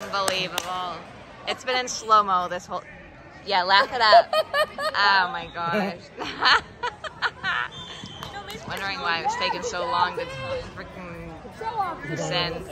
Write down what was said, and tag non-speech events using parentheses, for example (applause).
Unbelievable. It's been in slow-mo this whole... Yeah, laugh it up. (laughs) oh my gosh. (laughs) Wondering why it was taking so long to freaking send.